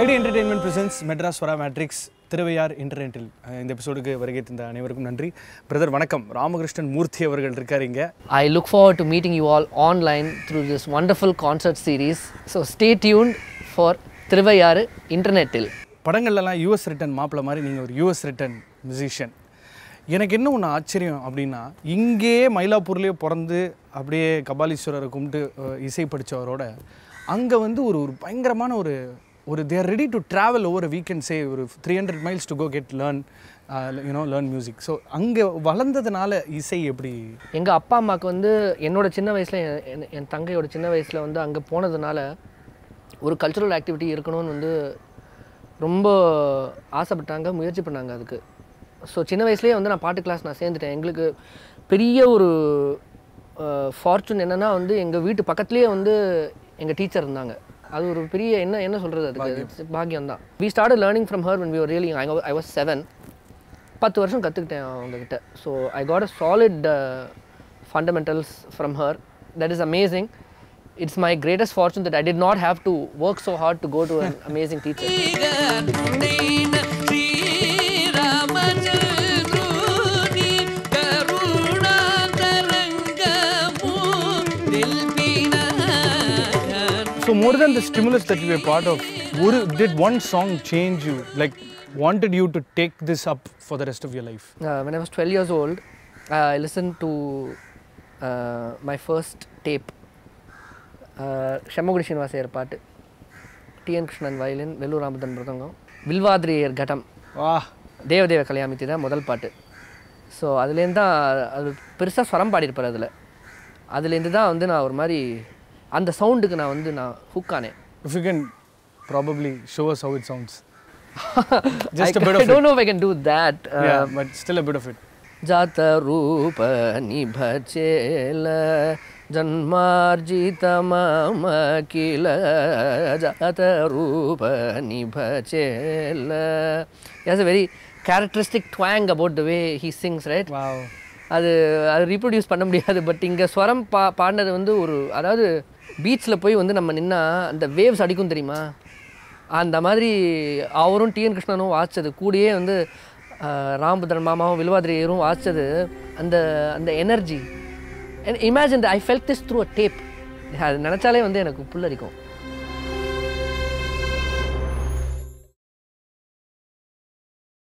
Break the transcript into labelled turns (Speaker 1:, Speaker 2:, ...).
Speaker 1: Five entertainment presence Madras வரா matrix Thiruvaiyaru இன்டர்நெட்டில் இந்த எபிசோடுக்கு வருகை தந்த அனைவருக்கும் நன்றி. பிரதர் வணக்கம். ராமகிருஷ்ணன் மூர்த்தி அவர்கள் இருக்கார் இங்க.
Speaker 2: I look forward to meeting you all online through this wonderful concert series. So stay tuned for Trivayar Internetil.
Speaker 1: படங்கள்லாம் யூஎஸ் ரிட்டன் மாப்பிள்ள மாதிரி நீங்கள் ஒரு யூஎஸ் ரிட்டன் மியூசிஷியன் எனக்கு என்ன ஒன்று ஆச்சரியம் அப்படின்னா இங்கேயே மயிலாப்பூர்லேயே பிறந்து அப்படியே கபாலீஸ்வரரை கும்பிட்டு இசை படித்தவரோட அங்கே வந்து ஒரு ஒரு பயங்கரமான ஒரு ஒரு there ready to travel over weekend say ஒரு three hundred miles to go get learn you know learn music so அங்கே வளர்ந்ததுனால இசை எப்படி?
Speaker 2: எங்கள் அப்பா அம்மாவுக்கு வந்து என்னோட சின்ன வயசில் என் என் தங்கையோட சின்ன வயசில் வந்து அங்கே போனதுனால ஒரு கல்ச்சுரல் ஆக்டிவிட்டி இருக்கணும்னு வந்து ரொம்ப ஆசைப்பட்டாங்க முயற்சி பண்ணாங்க அதுக்கு. ஸோ சின்ன வயசுலேயே வந்து நான் பாட்டு கிளாஸ் நான் சேர்ந்துட்டேன். எங்களுக்கு பெரிய ஒரு uh, ஃபார்ச்சூன் என்னென்னா வந்து எங்கள் வீட்டு பக்கத்துலேயே வந்து எங்கள் டீச்சர் இருந்தாங்க. அது ஒரு பெரிய என்ன என்ன சொல்கிறது அதுக்கு? பாக்கியம். தான் we start learning from her when we were really young. I was seven பத்து வருஷம் கற்றுக்கிட்டேன் அவங்கக்கிட்ட so I got a solid fundamentals from her that is amazing it's my greatest fortune that I did not have to work so hard to go to an amazing teacher
Speaker 1: So more than the stimulus that you were part of, did one song change you? Like wanted you to take this up for the rest of your life?
Speaker 2: Uh, when I was 12 years old, uh, I listened to uh, my first tape. Semmangudi Srinivasa Iyer பாட்டு T N Krishnan violin Vellore Ramabhadran mridangam Vilvadri Iyer ghatam
Speaker 1: வா
Speaker 2: தேவதேவ கல்யாமித்தி தான் முதல் பாட்டு so அதுலேருந்து தான் அது பெருசாக ஸ்வரம் பாடியிருப்பார் அதில் அதுலேருந்து தான் வந்து நான் ஒரு மாதிரி அந்த சவுண்டுக்கு நான் வந்து நான் ஹுக் ஆனேன்
Speaker 1: If you can probably show us how it sounds.
Speaker 2: I,
Speaker 1: Just a bit of
Speaker 2: I don't know if I can do that. Uh,
Speaker 1: yeah, but still a bit of it.
Speaker 2: जात रूप निभचेल जन्मार्जित मम किल जात रूप निभचेल he has a very characteristic twang about the way he sings right
Speaker 1: Wow.
Speaker 2: அது அது reproduce பண்ண முடியாது but இங்கே ஸ்வரம் பா பாடினது வந்து ஒரு அதாவது பீச்சில் போய் வந்து நம்ம நின்னா அந்த வேவ்ஸ் அடிக்கும் தெரியுமா? அந்த மாதிரி அவரும் டிஎன் கிருஷ்ணனும் வாசிச்சது. கூடயே வந்து ராம்புதன் மாமாவும் வில்வாதிரியரும் வாசிச்சது. அந்த அந்த energy imagine I felt this through a tape அது நினச்சாலே வந்து எனக்கு புல்லரிக்கும்.